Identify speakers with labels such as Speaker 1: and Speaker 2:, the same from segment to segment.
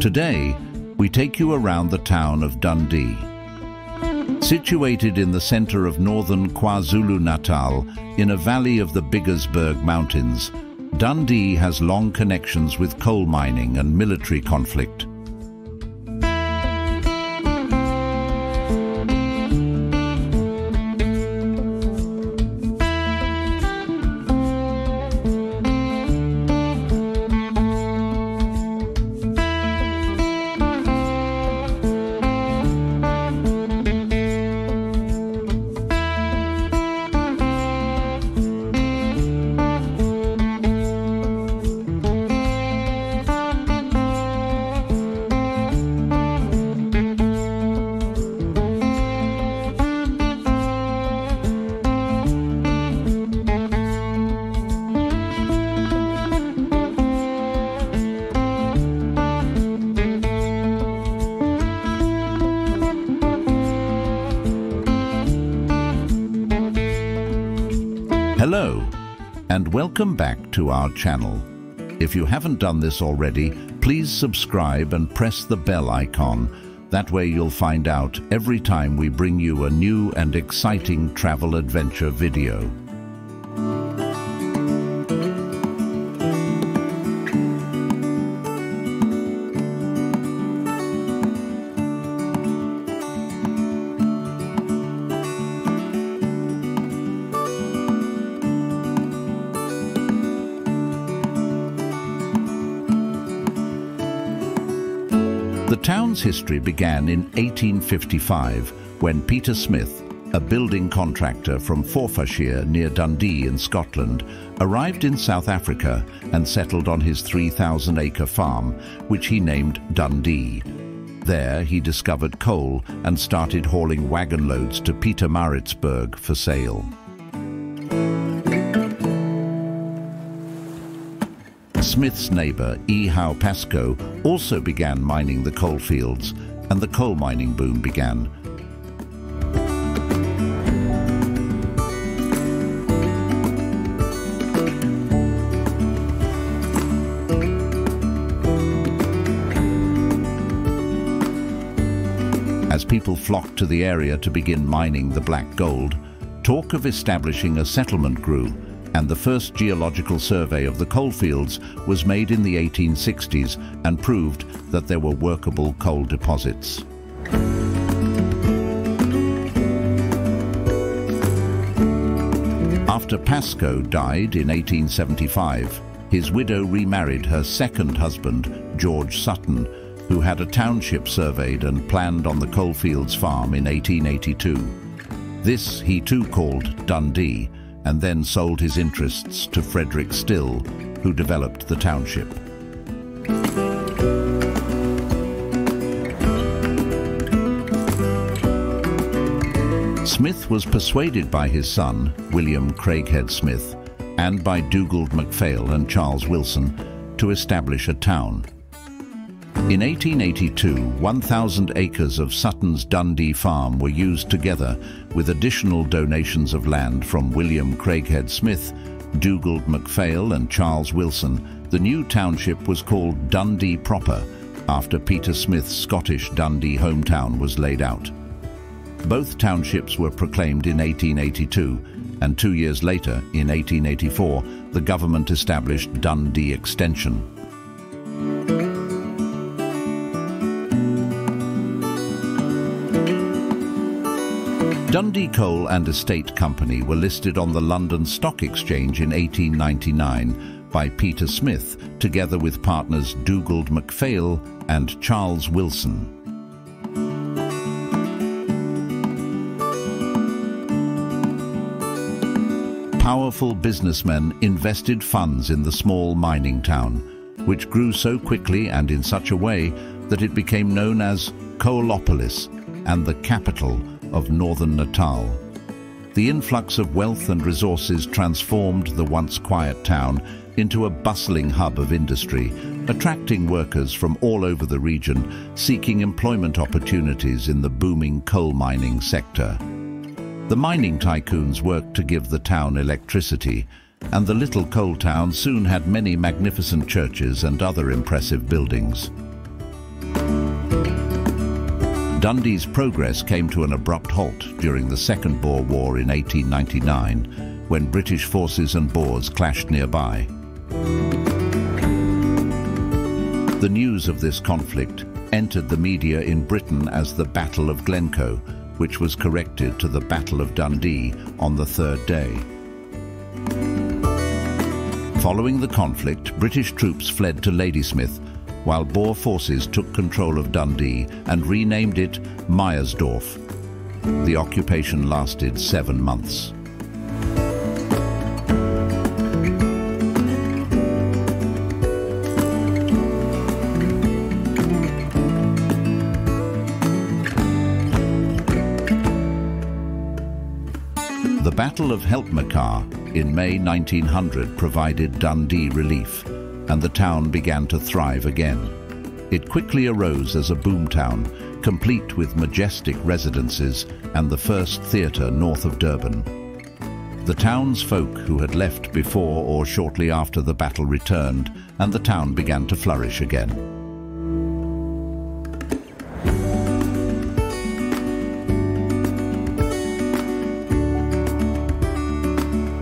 Speaker 1: Today, we take you around the town of Dundee. Situated in the center of northern KwaZulu-Natal, in a valley of the Biggarsberg Mountains, Dundee has long connections with coal mining and military conflict. Hello, and welcome back to our channel. If you haven't done this already, please subscribe and press the bell icon. That way you'll find out every time we bring you a new and exciting travel adventure video. History began in 1855 when Peter Smith, a building contractor from Forfarshire near Dundee in Scotland, arrived in South Africa and settled on his 3,000-acre farm, which he named Dundee. There he discovered coal and started hauling wagon loads to Pietermaritzburg for sale. Smith's neighbour, E. Howe Pascoe, also began mining the coal fields, and the coal mining boom began. As people flocked to the area to begin mining the black gold, talk of establishing a settlement grew, and the first geological survey of the coalfields was made in the 1860s and proved that there were workable coal deposits. After Pascoe died in 1875, his widow remarried her second husband, George Sutton, who had a township surveyed and planned on the coalfields farm in 1882. This he too called Dundee, and then sold his interests to Frederick Still, who developed the township. Smith was persuaded by his son, William Craighead Smith, and by Dugald MacPhail and Charles Wilson to establish a town. In 1882, 1,000 acres of Sutton's Dundee farm were used together with additional donations of land from William Craighead Smith, Dugald MacPhail and Charles Wilson. The new township was called Dundee proper, after Peter Smith's Scottish Dundee hometown was laid out. Both townships were proclaimed in 1882, and two years later, in 1884, the government established Dundee Extension. Dundee Coal and Estate Company were listed on the London Stock Exchange in 1899 by Peter Smith, together with partners Dugald MacPhail and Charles Wilson. Powerful businessmen invested funds in the small mining town, which grew so quickly and in such a way that it became known as Coalopolis and the capital of northern Natal. The influx of wealth and resources transformed the once quiet town into a bustling hub of industry, attracting workers from all over the region seeking employment opportunities in the booming coal mining sector. The mining tycoons worked to give the town electricity, and the little coal town soon had many magnificent churches and other impressive buildings. Dundee's progress came to an abrupt halt during the Second Boer War in 1899 when British forces and Boers clashed nearby. The news of this conflict entered the media in Britain as the Battle of Glencoe, which was corrected to the Battle of Dundee on the third day. Following the conflict, British troops fled to Ladysmith, while Boer forces took control of Dundee and renamed it Meyersdorp. The occupation lasted seven months. The Battle of Helpmekaar in May 1900 provided Dundee relief, and the town began to thrive again. It quickly arose as a boomtown, complete with majestic residences and the first theatre north of Durban. The townsfolk who had left before or shortly after the battle returned, and the town began to flourish again.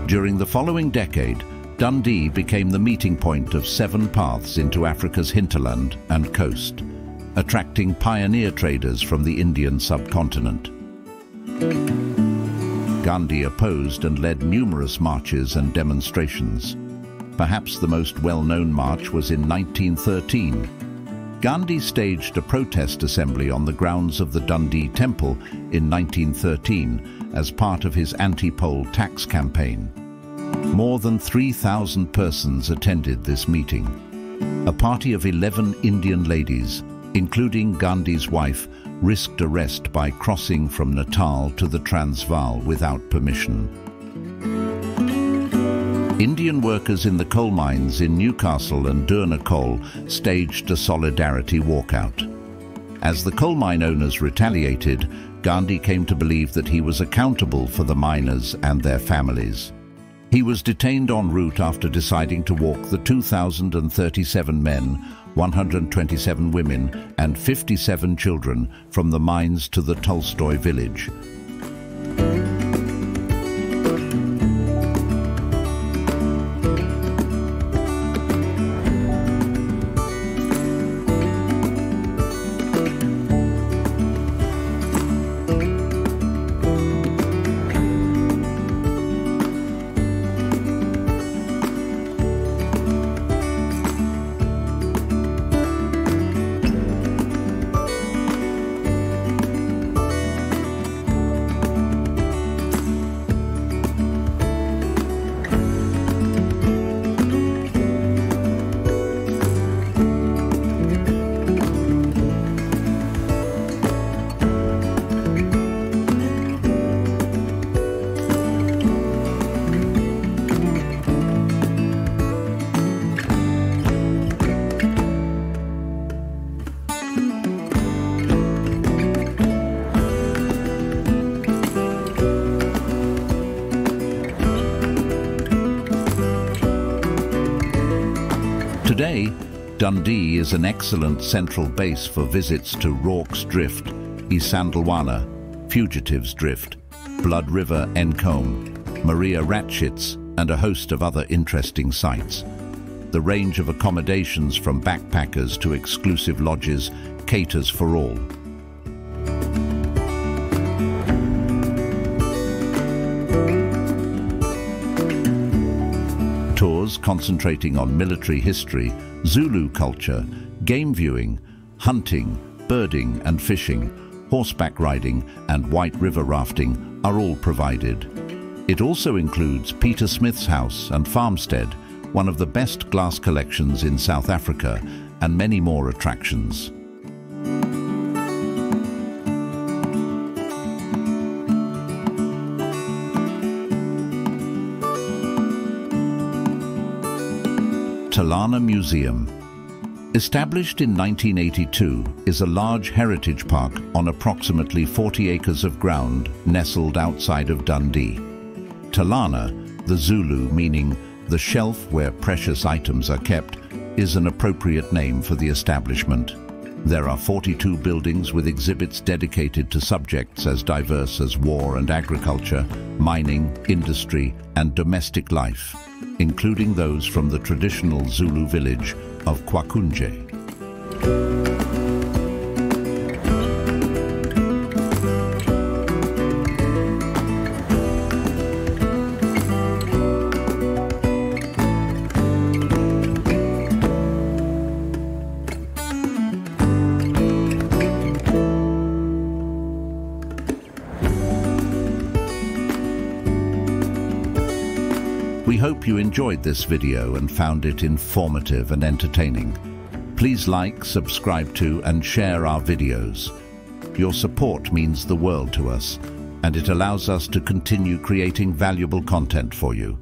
Speaker 1: During the following decade, Dundee became the meeting point of seven paths into Africa's hinterland and coast, attracting pioneer traders from the Indian subcontinent. Gandhi opposed and led numerous marches and demonstrations. Perhaps the most well-known march was in 1913. Gandhi staged a protest assembly on the grounds of the Dundee Temple in 1913 as part of his anti-poll tax campaign. More than 3,000 persons attended this meeting. A party of 11 Indian ladies, including Gandhi's wife, risked arrest by crossing from Natal to the Transvaal without permission. Indian workers in the coal mines in Newcastle and Durnacol staged a solidarity walkout. As the coal mine owners retaliated, Gandhi came to believe that he was accountable for the miners and their families. He was detained en route after deciding to walk the 2,037 men, 127 women and 57 children from the mines to the Tolstoy village. Dundee is an excellent central base for visits to Rorke's Drift, Isandlwana, Fugitives Drift, Blood River Ncome, Maria Ratschitz, and a host of other interesting sites. The range of accommodations from backpackers to exclusive lodges caters for all. tours concentrating on military history, Zulu culture, game viewing, hunting, birding and fishing, horseback riding and white river rafting are all provided. It also includes Peter Smith's house and farmstead, one of the best glass collections in South Africa, and many more attractions. Talana Museum. Established in 1982, is a large heritage park on approximately 40 acres of ground nestled outside of Dundee. Talana, the Zulu meaning the shelf where precious items are kept, is an appropriate name for the establishment. There are 42 buildings with exhibits dedicated to subjects as diverse as war and agriculture, mining, industry and domestic life, including those from the traditional Zulu village of Kwakunje. Hope you enjoyed this video and found it informative and entertaining. Please like, subscribe to and share our videos. Your support means the world to us and it allows us to continue creating valuable content for you.